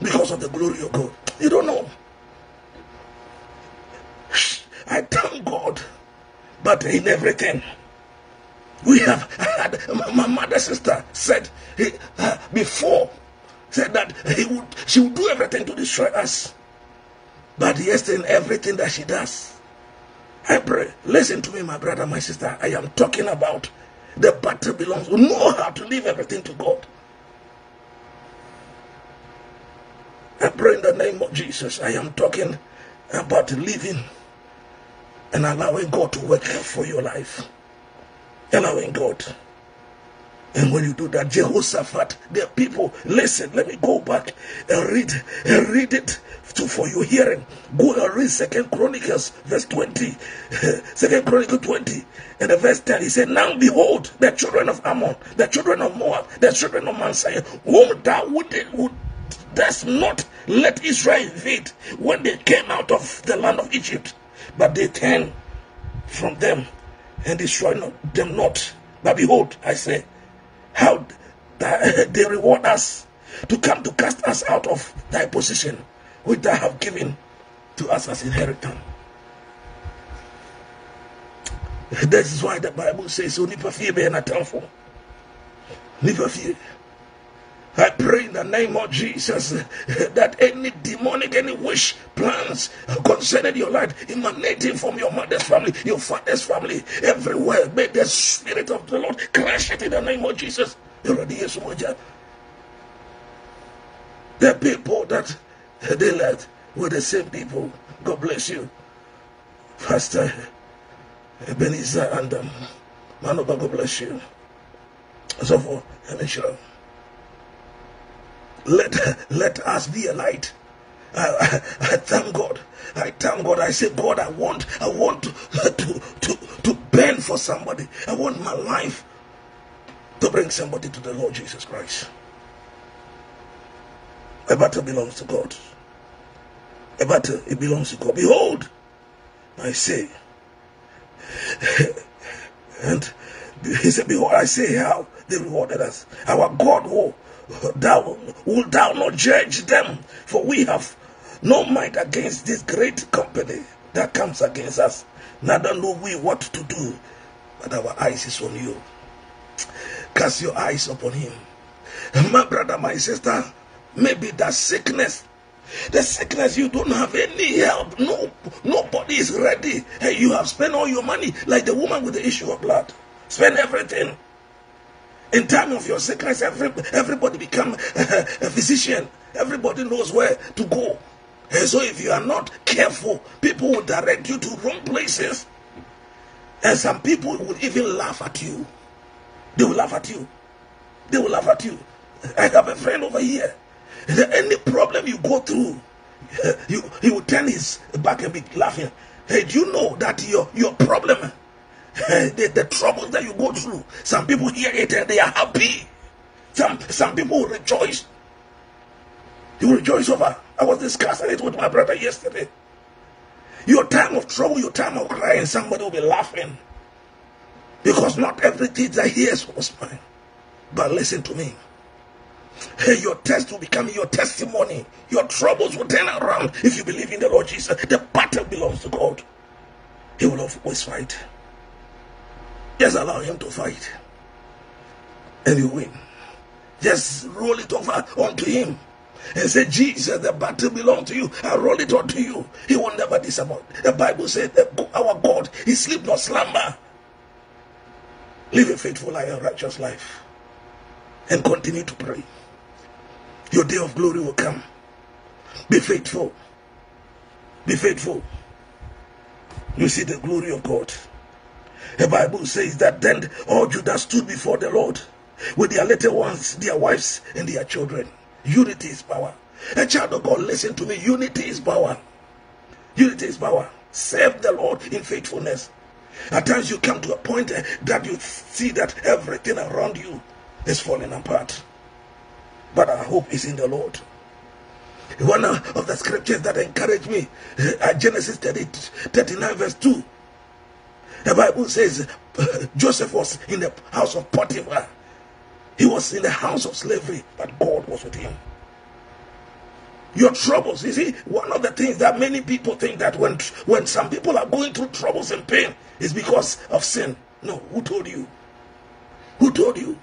because of the glory of God. You don't know. I thank God, but in everything, We have had my mother sister said uh, before said that he would she would do everything to destroy us. But yes, in everything that she does, I pray. Listen to me, my brother, my sister. I am talking about the battle belongs. We know how to leave everything to God. I pray in the name of Jesus. I am talking about living and allowing God to work for your life. Allowing God. And when you do that, Jehoshaphat, the people, listen, let me go back and read and read it to, for your hearing. Go and read Second Chronicles, verse 20. Second Chronicles 20 and the verse 10. He said, Now behold, the children of Ammon, the children of Moab, the children of Messiah, whom thou would, would does not let Israel invade when they came out of the land of Egypt, but they turned from them and destroyed them not. But behold, I say, how they reward us to come to cast us out of thy position, which thou have given to us as inheritance. This is why the Bible says, "Only fear be an for." Never fear. I pray in the name of Jesus that any demonic, any wish, plans concerning your life emanating from your mother's family, your father's family, everywhere, may the Spirit of the Lord crash it in the name of Jesus. The people that they led were the same people. God bless you. Pastor Ebenezer and um, man of God, bless you. So for, me show let let us be a light I, I, I, thank God. I thank God. I say, God, I want, I want to, to, to, to burn for somebody. I want my life to bring somebody to the Lord Jesus Christ. A battle belongs to God. A battle, it belongs to God. Behold, I say, and he said, Behold, I say how they rewarded us. Our God, who thou wilt thou not judge them? For we have no might against this great company that comes against us. Neither know we what to do, but our eyes is on you. Cast your eyes upon him. My brother, my sister, maybe that sickness the sickness you don't have any help no nobody is ready hey you have spent all your money like the woman with the issue of blood spend everything in time of your sickness, every, everybody become a, physician. Everybody knows where to go. And so if you are not careful, people will direct you to wrong places. And some people will even laugh at you. They will laugh at you. They will laugh at you. I have a friend over here. Any problem you go through, you, he will turn his back and be laughing. Hey, do you know that your, your problem the, the troubles that you go through. Some people hear it and they are happy. Some some people rejoice. You will rejoice over. I was discussing it with my brother yesterday. Your time of trouble, your time of crying, somebody will be laughing. Because not everything that hears was mine. But listen to me. Hey, your test will become your testimony. Your troubles will turn around if you believe in the Lord Jesus. The battle belongs to God. He will always fight. Just allow him to fight. And you win. Just roll it over onto him. And say, Jesus, the battle belongs to you. I roll it onto you. He will never disappoint. The Bible said that our God, he sleep not slumber. Live a faithful and righteous life. And continue to pray. Your day of glory will come. Be faithful. Be faithful. You see the glory of God. The Bible says that then all Judah stood before the Lord with their little ones, their wives, and their children. Unity is power. A child of God, listen to me. Unity is power. Unity is power. Serve the Lord in faithfulness. At times you come to a point that you see that everything around you is falling apart. But our hope is in the Lord. One of the scriptures that encouraged me, uh, Genesis 30, 39, verse 2. The Bible says uh, Joseph was in the house of Potiphar. He was in the house of slavery, but God was with him. Your troubles, you see, one of the things that many people think that when when some people are going through troubles and pain is because of sin. No, who told you? Who told you?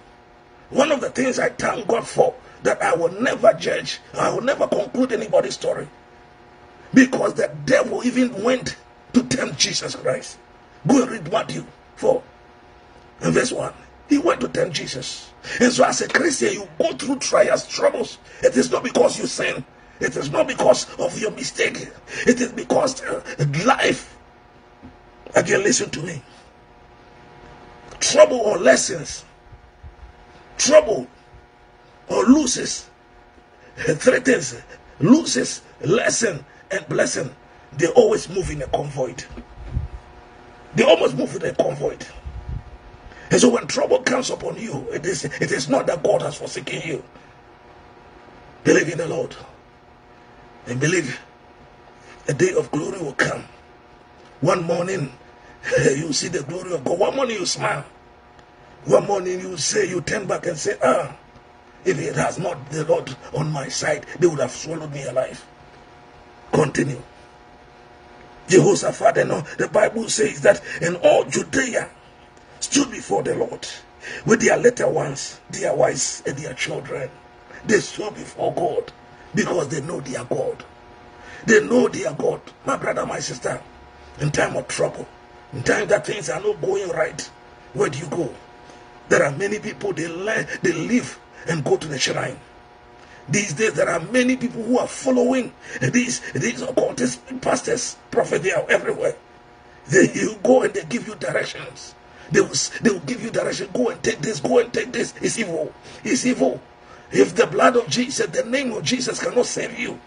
One of the things I thank God for that I will never judge, I will never conclude anybody's story. Because the devil even went to tempt Jesus Christ. Go and read Matthew 4 and verse 1. He went to tempt Jesus. And so, as a Christian, you go through trials, troubles. It is not because you sin, it is not because of your mistake, it is because uh, life. Again, listen to me. Trouble or lessons, trouble or loses, Threatens, loses, lesson, and blessing. They always move in a convoy. They almost move in a convoy. And so when trouble comes upon you, it is, it is not that God has forsaken you. Believe in the Lord. And believe a day of glory will come. One morning, you see the glory of God. One morning you smile. One morning you say, you turn back and say, ah, if it has not the Lord on my side, they would have swallowed me alive. Continue. Jehoshaphat and all, the Bible says that in all Judea stood before the Lord with their little ones, their wives, and their children. They stood before God because they know their God. They know their God. My brother, my sister, in time of trouble, in time that things are not going right, where do you go? There are many people, they, they live and go to the shrine. These days, there are many people who are following these, these occultist pastors, prophet, they are everywhere. They, you go and they give you directions. They will, they will give you direction. Go and take this, go and take this. It's evil. It's evil. If the blood of Jesus, the name of Jesus cannot save you,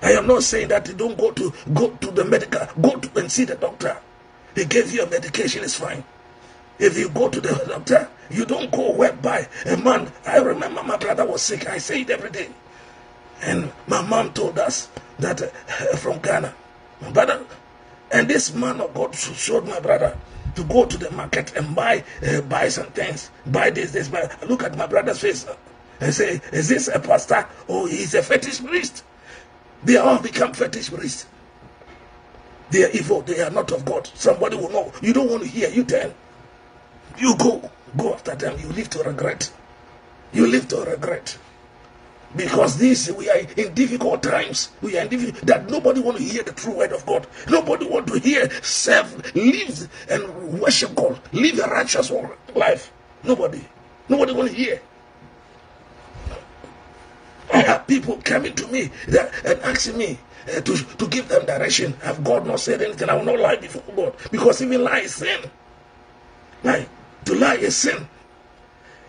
I am not saying that you don't go to go to the medical, go to and see the doctor. He gave you a medication, it's fine. If you go to the doctor, you don't go whereby a man. I remember my brother was sick. I say it every day. And my mom told us that uh, from Ghana, my brother, and this man of God showed my brother to go to the market and buy uh, buy some things, buy this, this, buy. Look at my brother's face and say, "Is this a pastor Oh, he's a fetish priest?" They all become fetish priests. They are evil. They are not of God. Somebody will know. You don't want to hear. You tell. You go. Go after them. You live to regret. You live to regret. Because this we are in difficult times. We are in difficult that nobody want to hear the true word of God. Nobody want to hear serve, live and worship God. Live a righteous life. Nobody. Nobody want to hear. I have people coming to me that, and asking me uh, to, to give them direction. Have God not said anything? I will not lie before God. Because even lie is sin. Lie. To lie is sin.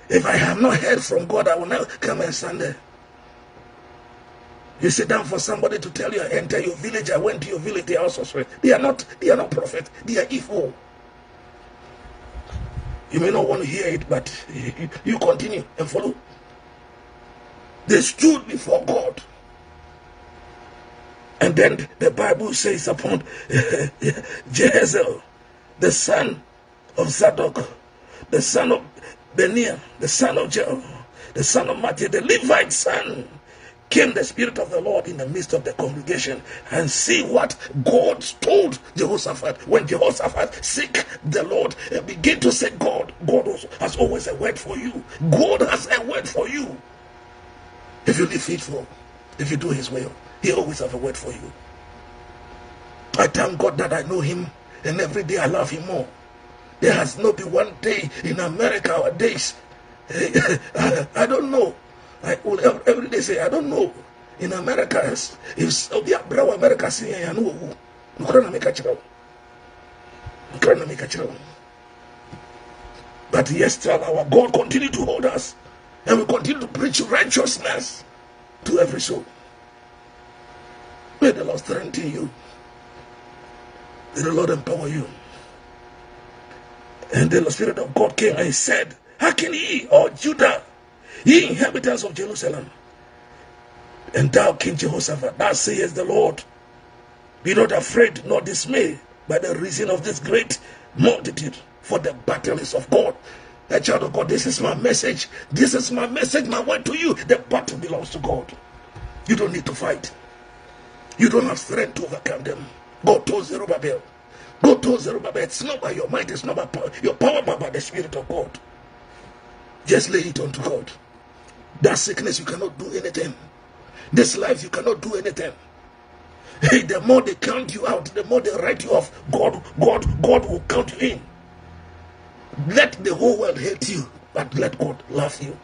If I have not heard from God, I will not come and stand there. You sit down for somebody to tell you, I enter your village, I went to your village, they are also swear. They are not, they are not prophets, they are evil. You may not want to hear it, but you continue and follow. They stood before God. And then the Bible says upon Jehaziel, the son of Zadok, the son of Beniah, the son of Joel, the son of Matthew, the Levite son, came the Spirit of the Lord in the midst of the congregation and see what God told Jehoshaphat. When Jehoshaphat seek the Lord and begin to say God, God has always a word for you. God has a word for you. If you live faithful, if you do His will, He always have a word for you. I thank God that I know Him, and every day I love Him more. There has not been one day in America or days. I don't know. I will every day say, I don't know. In America, if Saudi Arabia, America say, I know who. Ukraine make a child. Ukraine make a child. But yes, our God continue to hold us. And we continue to preach righteousness to every soul. May the Lord strengthen you. May the Lord empower you. And then the Spirit of God came and said, How can ye, or Judah, ye inhabitants of Jerusalem, and thou, King Jehoshaphat, thou sayest the Lord, be not afraid nor dismayed by the reason of this great multitude, for the battle is of God. A child of God, this is my message. This is my message, my word to you. The battle belongs to God. You don't need to fight. You don't have strength to overcome them. God told Zerubbabel. God told Zerubbabel, it's not by your might, it's not by power, your power, but by the Spirit of God. Just lay it unto God. That sickness, you cannot do anything. This life, you cannot do anything. Hey, the more they count you out, the more they write you off. God, God, God will count you in. Let the whole world hate you, but let God love you.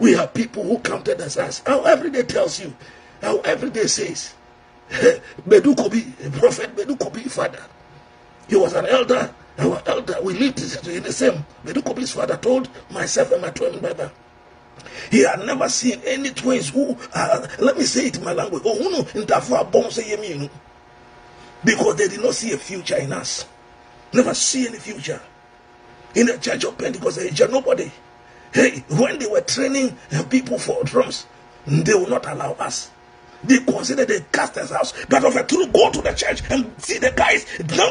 We have people who counted us as us. How every day tells you, how every day says, Badu Kobi, Prophet Badu Kobi, father. He was an elder, our elder. We lived in the same. Badu Kobi's father told myself and my twin brother, he had never seen any twins who, uh, let me say it in my language, because they did not see a future in us. Never see any future. In the church of Pentecost, there nobody. Hey, when they were training people for drums, they will not allow us. They consider the cast house, but of a true go to the church and see the guys now,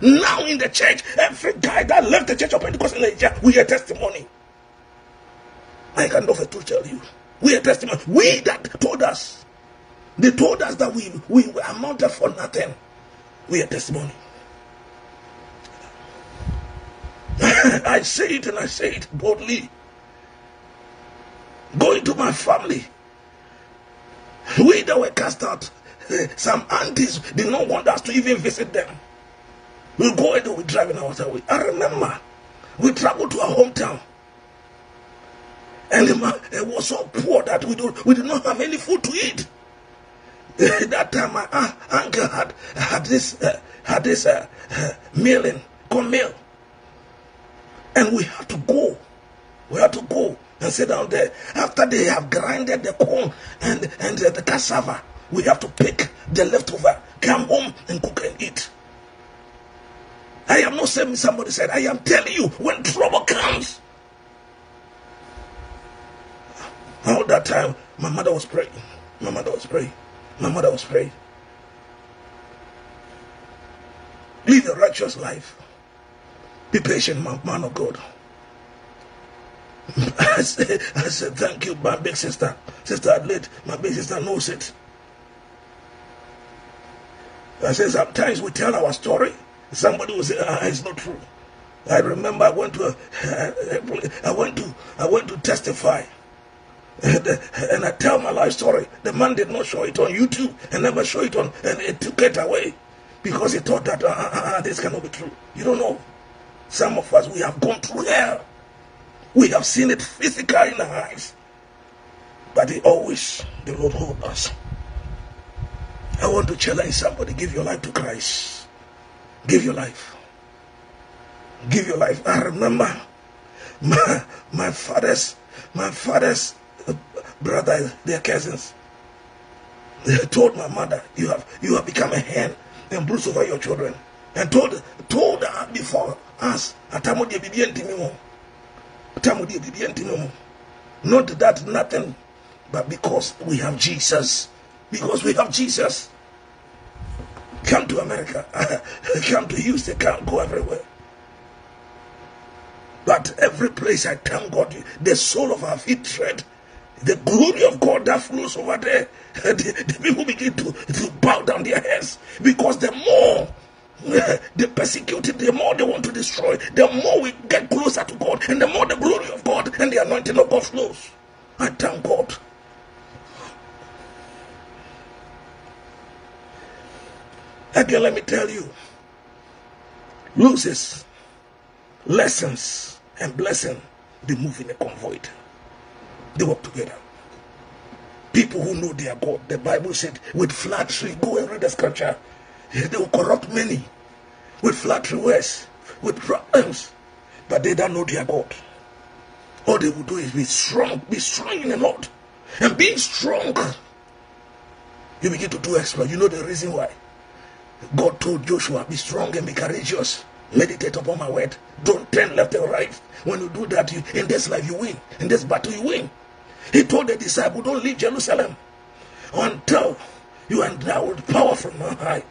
now in the church. Every guy that left the church of Pentecost in Nigeria, we hear testimony. I can offer to tell you. We are testimony. We that told us. They told us that we, we amounted for nothing. We are testimony. I say it and I say it boldly. Going to my family. We that were cast out. Some aunties did not want us to even visit them. We go and we drive in our way. I remember we traveled to our hometown. And it was so poor that we, don't, we did not have any food to eat. that time my uncle had, had this, uh, had this uh, uh, meal. And we had to go. We had to go and sit down there. After they have grinded the corn and, and the cassava, we have to pick the leftover, come home and cook and eat. I am not saying somebody said, I am telling you, when trouble comes, All that time, my mother was praying. My mother was praying. My mother was praying. Live a righteous life. Be patient, man, man of God. I said, I said, thank you, my big sister. Sister Adelaide, my big sister knows it. I said, sometimes we tell our story. Somebody will say, ah, it's not true. I remember I went to, a, I went to, I went to testify and I tell my life story. The man did not show it on YouTube and never show it on, and it took it away because he thought that uh, uh, uh, this cannot be true. You don't know. Some of us, we have gone through hell. We have seen it physically in our eyes. But they always, the Lord hold us. I want to challenge somebody give your life to Christ. Give your life. Give your life. I remember my, my father's, my father's uh, brothers, their cousins. They told my mother, you have you have become a hen and bruise over your children. And told told her before us, Not that nothing, but because we have Jesus. Because we have Jesus. Come to America. come to Houston. Come go everywhere. But every place I thank God, the soul of our feet tread the glory of God that flows over there, the, the people begin to, to bow down their heads because the more they persecute it, the more they want to destroy, the more we get closer to God, and the more the glory of God and the anointing of God flows. I thank God. Again, let me tell you loses, lessons, and blessing, they move in a convoy. They work together. People who know their God, the Bible said, with flattery, go and read the scripture. They will corrupt many with flattery words, with problems, but they don't know their God. All they will do is be strong, be strong in the Lord. And being strong, you begin to do exploit. You know the reason why. God told Joshua, be strong and be courageous. Meditate upon my word. Don't turn left and right. When you do that, you, in this life you win. In this battle you win. He told the disciple, Don't leave Jerusalem until you are endowed with power from on high.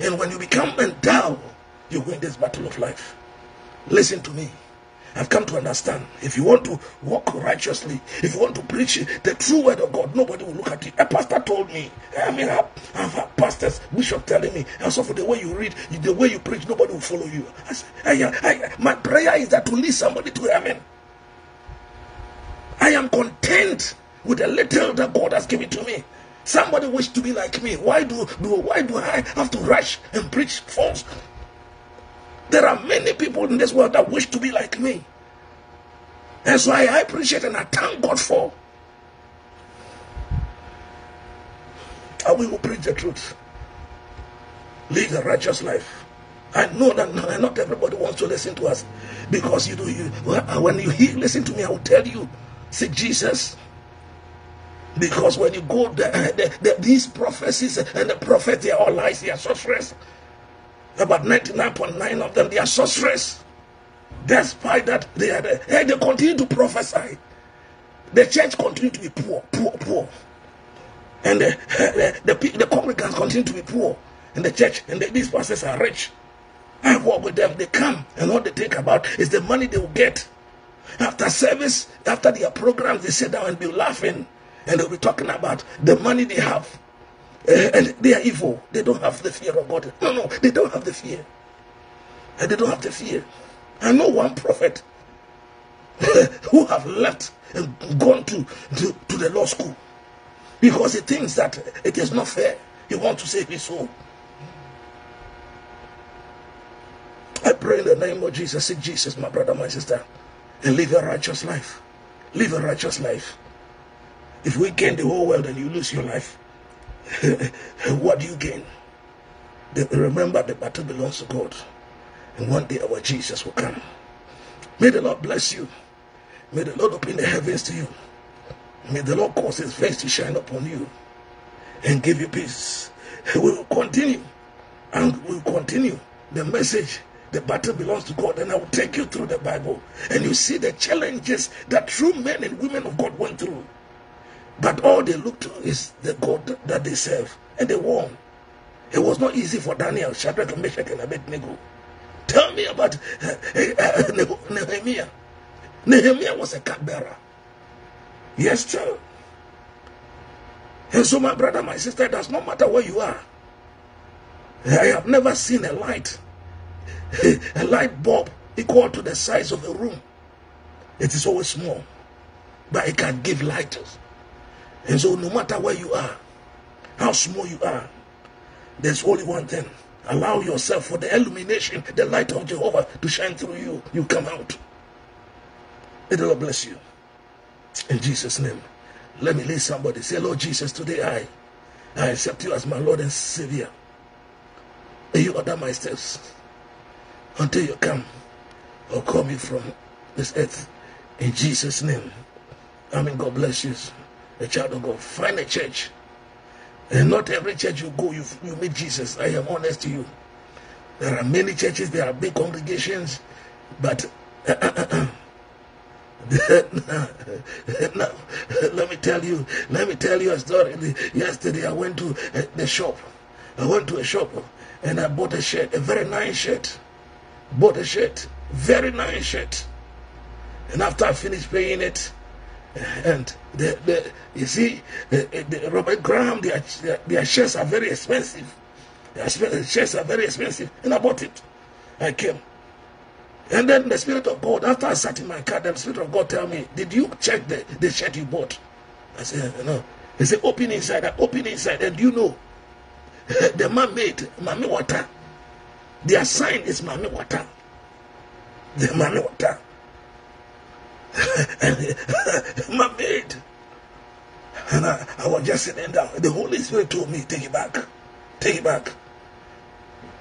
And when you become endowed, you win this battle of life. Listen to me. I've come to understand. If you want to walk righteously, if you want to preach the true word of God, nobody will look at you. A pastor told me. I mean, I've, I've had pastors, bishop telling me, and so for the way you read, the way you preach, nobody will follow you. I, said, I, my prayer is that to lead somebody to Amen. I am content with the little that God has given to me. Somebody wish to be like me. Why do, do why do I have to rush and preach false? There are many people in this world that wish to be like me. That's why I appreciate and I thank God for. And we will preach the truth. Live a righteous life. I know that not everybody wants to listen to us because you do. You, when you hear, listen to me, I will tell you, seek Jesus. Because when you go there, eh, the, the, these prophecies eh, and the prophets, they are all lies, they are sorcerers. About 99.9 of them, they are sorcerers. Despite that, they are there. Eh, and they continue to prophesy. The church continue to be poor, poor, poor. And the, the, the, the congregants continue to be poor. And the church, and the, these pastors are rich. I work with them. They come, and all they think about is the money they will get. After service, after their programs, they sit down and be laughing. And they'll be talking about the money they have. Uh, and they are evil. They don't have the fear of God. No, no, they don't have the fear. And they don't have the fear. I know one prophet who have left and gone to, to, to the law school because he thinks that it is not fair. He wants to save his soul. I pray in the name of Jesus, seek Jesus, my brother, my sister, and live a righteous life. Live a righteous life. If we gain the whole world and you lose your life, what do you gain? remember, the battle belongs to God. And one day our Jesus will come. May the Lord bless you. May the Lord open the heavens to you. May the Lord cause his face to shine upon you and give you peace. We will continue and we will continue the message. The battle belongs to God, and I will take you through the Bible. And you see the challenges that true men and women of God went through. But all they look to is the God that they serve, and they won. It was not easy for Daniel, Shadrach, Meshach, and Abednego. Tell me about uh, uh, Nehemiah. Nehemiah was a cupbearer. Yes, sir. And so, my brother, my sister, it does not matter where you are. I have never seen a light, a light bulb equal to the size of a room. It is always small, but it can give light. And so, no matter where you are, how small you are, there's only one thing. Allow yourself for the illumination, the light of Jehovah to shine through you. You come out. May the Lord bless you. In Jesus' name. Let me lead somebody. Say, Lord Jesus, today I, I accept you as my Lord and Savior. May you order my steps until you come or call me from this earth. In Jesus' name. I mean, God bless you. A child of God. Find a church. And not every church you go, you, you meet Jesus. I am honest to you. There are many churches, there are big congregations, but now, let me tell you, let me tell you a story. Yesterday I went to uh, the shop. I went to a shop and I bought a shirt, a very nice shirt. Bought a shirt, very nice shirt. And after I finished paying it, and the, the you see, the, the Robert Graham, their, their shirts are very expensive. Their shirts are very expensive. And I bought it. I came. And then the Spirit of God, after I sat in my car, the Spirit of God tell me, Did you check the, the shirt you bought? I said, No. He said, Open inside. I open inside. And you know, the man made Mami Water. Their sign is Mami Water. The Mami Water. my maid. And I, I was just sitting down. The Holy Spirit told me, Take it back. Take it back.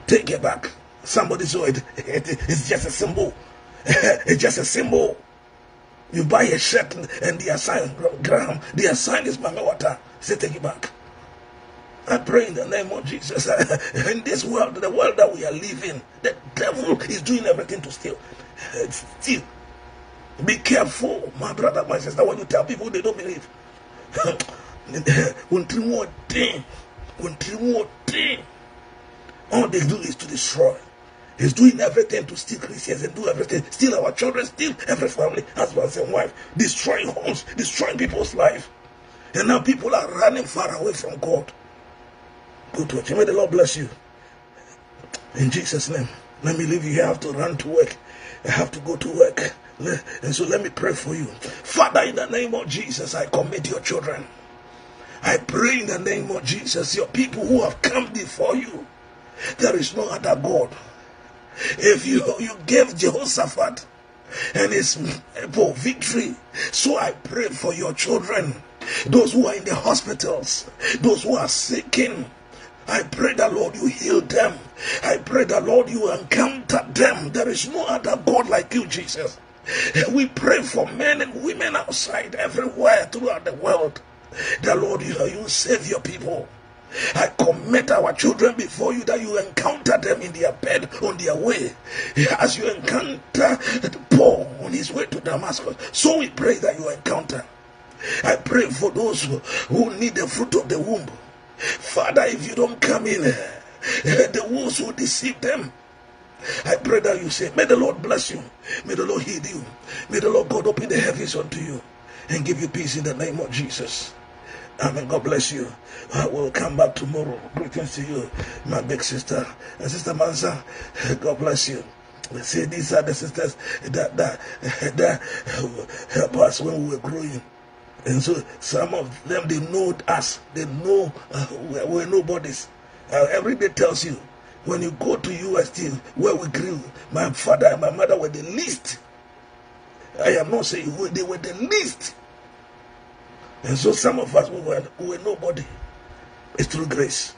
Take it back. Somebody saw it. it it's just a symbol. it's just a symbol. You buy a shirt and the sign, Graham, the sign is Mama Water. Say, take it back. I pray in the name of Jesus. in this world, the world that we are living, the devil is doing everything to steal. Steal. Be careful, my brother, my sister, when you tell people they don't believe. three more thing, more thing, all they do is to destroy. He's doing everything to steal Christians and do everything, steal our children, steal every family, husbands and wife, destroying homes, destroying people's life. And now people are running far away from God. Go to church. May the Lord bless you. In Jesus' name. Let me leave you. I have to run to work. I have to go to work. And so let me pray for you. Father, in the name of Jesus, I commit your children. I pray in the name of Jesus, your people who have come before you. There is no other God. If you, you gave Jehoshaphat and his people victory, so I pray for your children, those who are in the hospitals, those who are seeking. I pray that Lord you heal them. I pray that Lord you encounter them. There is no other God like you, Jesus. We pray for men and women outside everywhere throughout the world. The Lord, you, you save your people. I commit our children before you that you encounter them in their bed on their way. As you encounter Paul on his way to Damascus, so we pray that you encounter. I pray for those who, need the fruit of the womb. Father, if you don't come in, eh, the wolves will deceive them. I pray that you say, May the Lord bless you. May the Lord heal you. May the Lord God open the heavens unto you and give you peace in the name of Jesus. Amen. God bless you. I will come back tomorrow. Greetings to you, my big sister. And Sister Mansa, God bless you. Say these are the sisters that, that, that help us when we were growing. And so some of them, they know us. They know uh, we're nobodies. Uh, tells you, when you go to UST, where we grew, my father and my mother were the least. I am not saying they were the least. And so some of us, we were, we were nobody. It's through grace.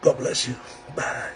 God bless you. Bye.